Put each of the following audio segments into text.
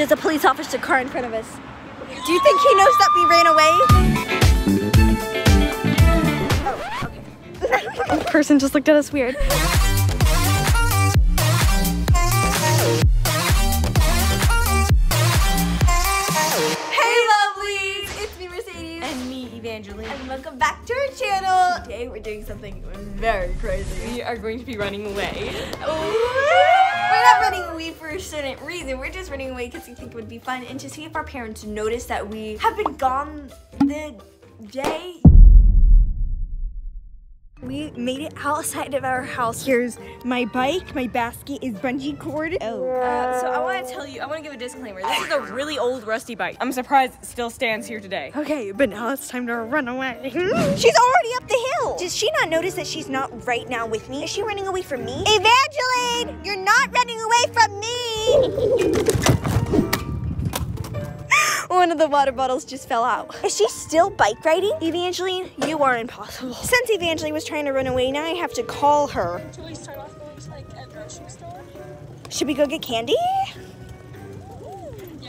There's a police officer car in front of us. Do you think he knows that we ran away? Oh, okay. person just looked at us weird. Hey lovelies! It's me Mercedes. And me, Evangeline. And welcome back to our channel. Today we're doing something very crazy. We are going to be running away. We're not running away for a certain reason. We're just running away because we think it would be fun and to see if our parents notice that we have been gone the day. We made it outside of our house. Here's my bike. My basket is bungee cord. Oh. Uh, so I want to tell you, I want to give a disclaimer. This is a really old rusty bike. I'm surprised it still stands here today. Okay, but now it's time to run away. she's already up the hill. Does she not notice that she's not right now with me? Is she running away from me? Evangeline, you're not running away from me. One of the water bottles just fell out. Is she still bike riding? Evangeline, you are impossible. Since Evangeline was trying to run away, now I have to call her. Should we start off going to like a grocery store? Should we go get candy?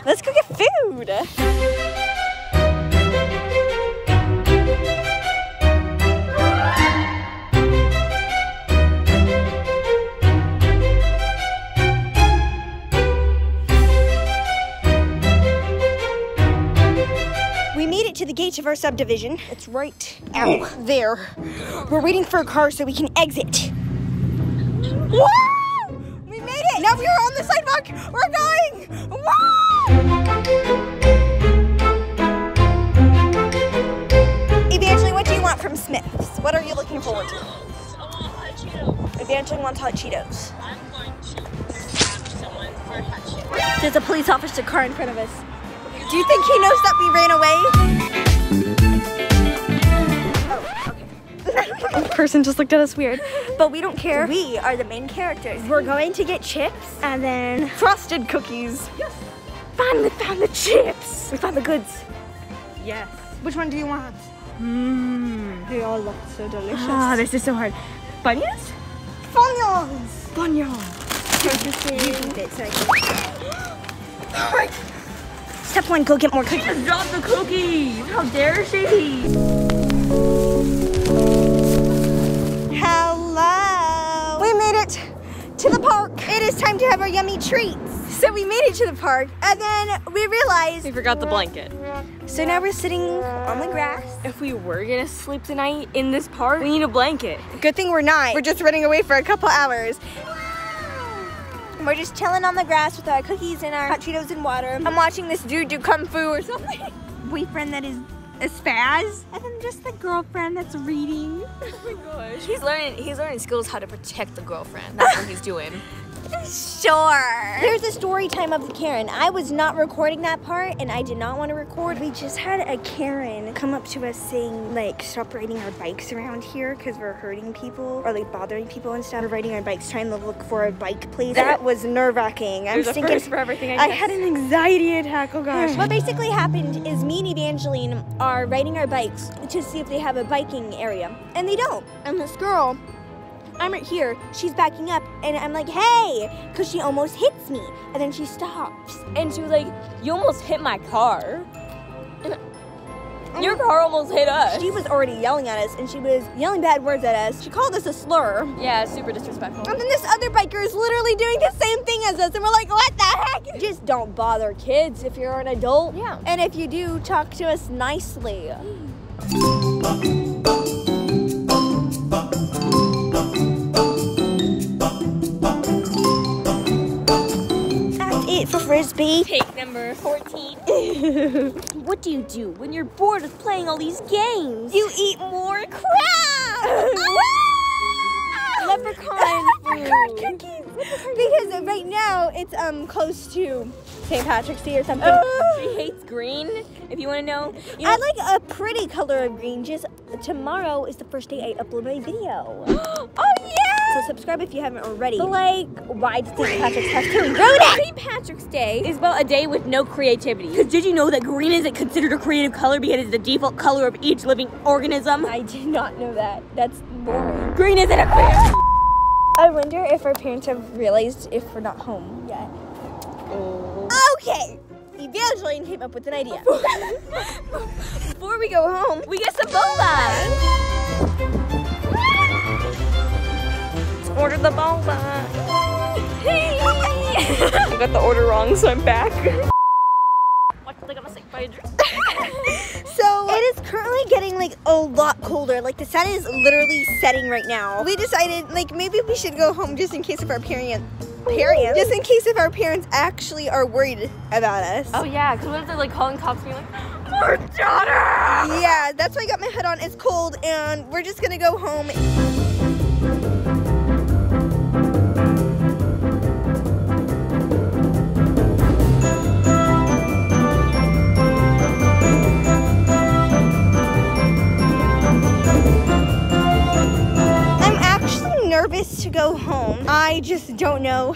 Let's go get food. To the gate of our subdivision. It's right out there. We're waiting for a car so we can exit. Wow! We made it! Now we are on the sidewalk! We're going! Wow! Evangeline, what do you want from Smith's? What are you looking forward to? I want hot Cheetos. Evangeline wants hot Cheetos. I'm going to stab someone for hot Cheetos. There's a police officer car in front of us. Do you think he knows that we ran away? Oh, okay. person just looked at us weird. But we don't care. We are the main characters. We're going to get chips and then frosted cookies. Yes. Finally found the chips. We found the goods. Yes. Which one do you want? Mmm. They all look so delicious. Ah, this is so hard. Bunions? Funyuns. Bunions. Step one, go get more cookies. Just drop the cookies. How dare she? Hello. We made it to the park. It is time to have our yummy treats. So we made it to the park and then we realized. We forgot the blanket. So now we're sitting on the grass. If we were gonna sleep tonight in this park, we need a blanket. Good thing we're not. We're just running away for a couple hours. We're just chilling on the grass with our cookies and our hot Cheetos and water. I'm watching this dude do kung fu or something. Boyfriend that is a spaz. And then just the girlfriend that's reading. Oh my gosh. He's learning he's learning skills how to protect the girlfriend. That's what he's doing. Sure. Here's the story time of the Karen. I was not recording that part and I did not want to record. We just had a Karen come up to us saying like stop riding our bikes around here because we're hurting people or like bothering people and stuff. We're riding our bikes trying to look for a bike place. That was nerve wracking. I'm There's thinking first for everything, I I had an anxiety attack. Oh gosh. what basically happened is me and Evangeline are riding our bikes to see if they have a biking area and they don't. And this girl I'm right here. She's backing up, and I'm like, hey, because she almost hits me. And then she stops. And she was like, You almost hit my car. And your car almost hit us. She was already yelling at us, and she was yelling bad words at us. She called us a slur. Yeah, super disrespectful. And then this other biker is literally doing the same thing as us, and we're like, what the heck? Just don't bother kids if you're an adult. Yeah. And if you do, talk to us nicely. it for Frisbee. Pick number 14. what do you do when you're bored of playing all these games? You eat more crab! Leprechaun Leprechaun cookies! Because right now it's um close to St. Patrick's Day or something. She hates green, if you want to know. You know I like a pretty color of green. Just tomorrow is the first day I upload my video. oh, yeah! So subscribe if you haven't already. But like, why did St. Patrick's have to ruin it? St. Patrick's Day is about a day with no creativity. Because did you know that green isn't considered a creative color because it's the default color of each living organism? I did not know that. That's boring. Green isn't a creative I wonder if our parents have realized if we're not home yet. Oh. Okay, Evangeline came up with an idea. Before we go home, We get some boba. The boba. I got the order wrong, so I'm back. What? Like I'm a sick by a dress. So it is currently getting like a lot colder. Like the sun is literally setting right now. We decided like maybe we should go home just in case of our parents. Parents. Just in case if our parents actually are worried about us. Oh yeah, because what if they're like calling cops and like, our daughter? Yeah, that's why I got my hood on. It's cold and we're just gonna go home. Nervous to go home. I just don't know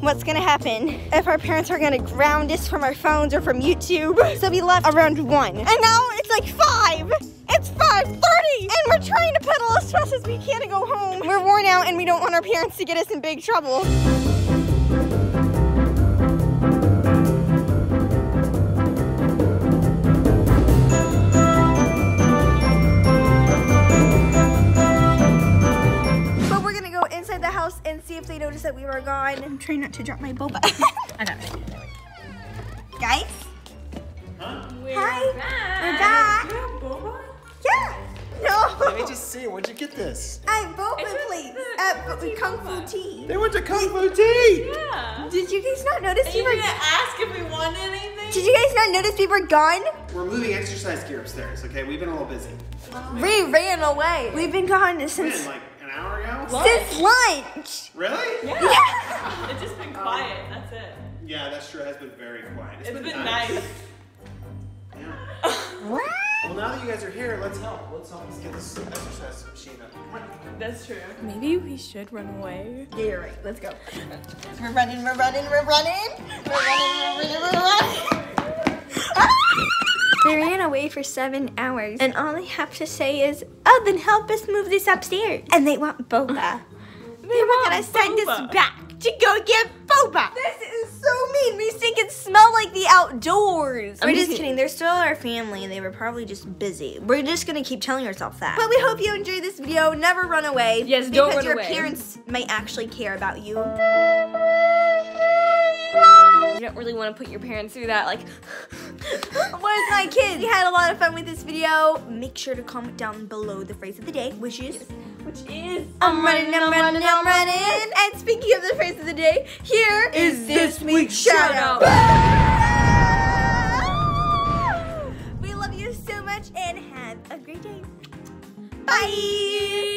what's gonna happen if our parents are gonna ground us from our phones or from YouTube. So we left around one. And now it's like five. It's 5.30 and we're trying to pedal as fast as we can to go home. We're worn out and we don't want our parents to get us in big trouble. That we were gone. I'm trying not to drop my boba. I got it. Guys? Hi. We're back. boba? Yeah. No. Let me just see. Where'd you get this? I have boba plates at B- Kung Fu Tea. They went to Kung Fu Tea. Yeah. Did you guys not notice we You were? didn't ask if we wanted anything? Did you guys not notice we were gone? We're moving exercise gear upstairs. Okay, we've been a little busy. We ran away. We've been gone Been since like an hour ago. since lunch. Really? Yeah. It's just been um, quiet. That's it. Yeah, that's true. It has been very quiet. It's been nice. Yeah. what? Well, now that you guys are here, let's help. Let's help. Let's get this exercise machine up. Come on. That's true. Maybe we should run away. Yeah, you're right. Let's go. We're running. We're running. We're running. We're running. We're running. We're running. They ran away for seven hours, and all they have to say is, "Oh, then help us move this upstairs." And they want boba. they were want gonna send us back to go get boba. This is so mean. We think it smell like the outdoors. We're just kidding. They're still our family, and they were probably just busy. We're just gonna keep telling ourselves that. But we hope you enjoyed this video. Never run away. Yes, don't run away. Because your parents might actually care about you. You don't really want to put your parents through that, like, Where's my kids? We had a lot of fun with this video. Make sure to comment down below the phrase of the day, which is which is I'm running, I'm running, I'm running. And speaking of the phrase of the day, here is this week's shout out. We love you so much and have a great day. Bye.